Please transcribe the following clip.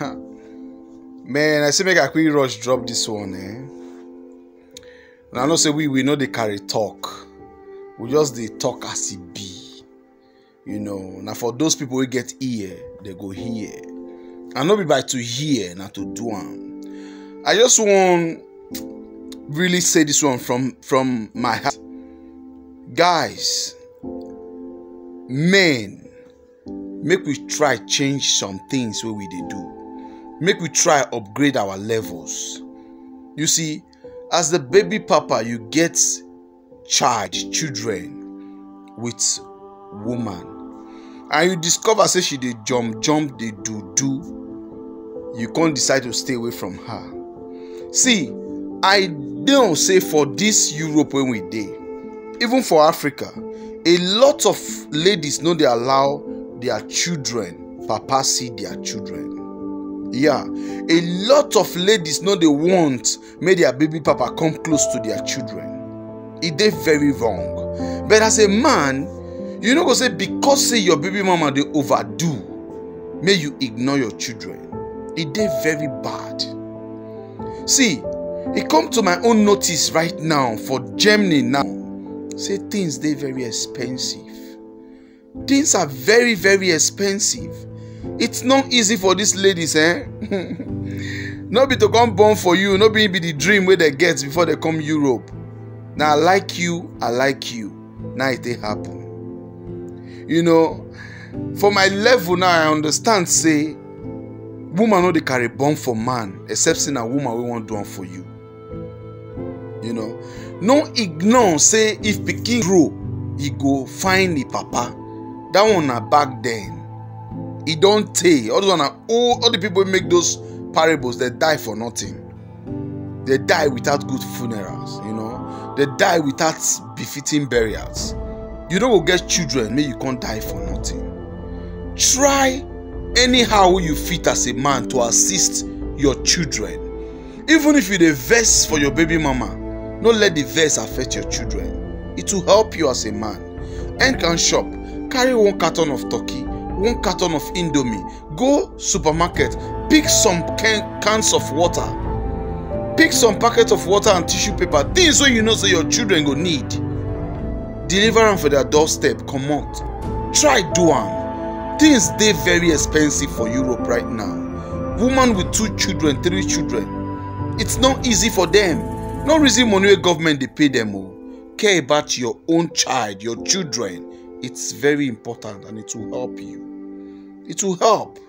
man i say make i quick rush drop this one eh? And i know say we we know dey carry talk. We just dey talk as e be. You know now for those people wey get ear they go hear. And not be by to hear na to do am. I just wan really say this one from from my heart. Guys men make we try change some things wey we dey do make we try upgrade our levels. You see as the baby papa you get charge children with woman. And you discover say she dey jump jump dey do do. You come decide to stay away from her. See i know say for this europe wey we dey even for africa a lot of ladies no dey allow their children papa see their children yeah. A lot of ladies know they want make their baby papa come close to their children. It dey very wrong. But as a man you know go say because say your baby mama dey overdo may you ignore your children. It dey very bad. See it come to my own notice right now for germany now. Say things they very expensive. Things are very very expensive it's not easy for these ladies eh? No be to come born for you no be be the dream wey dem get before dem come europe. Na i like you i like you. Na e dey happen. You know for my level now i understand say woman no dey carry born for man except say na woman wey wan do am for you. You know no ignore say if pikin grow e go find e papa. That one na back then e don tey. All those na all all the people wey make those parables dey die for nothing. Dey die without good funerals you know? Dey die without befitting burials. You no go get children make you come die for nothing. Try anyhow you fit as a man to assist your children. Even if you dey vex for your baby mama no let the vex affect your children. It will help you as a man. Can shop carry one carton of turkey one carton of indomie. Go supermarket pick some can cans of water. Pick some packet of water and tissue paper. Things wey you know say your children go need. Deliver am for their doorstep. Comot. Try do am. Things dey very expensive for europe right now. Woman with two children three children. It's not easy for them. No reason money wey government dey pay them o. Care about your own child your children. It's very important and it will help you it will help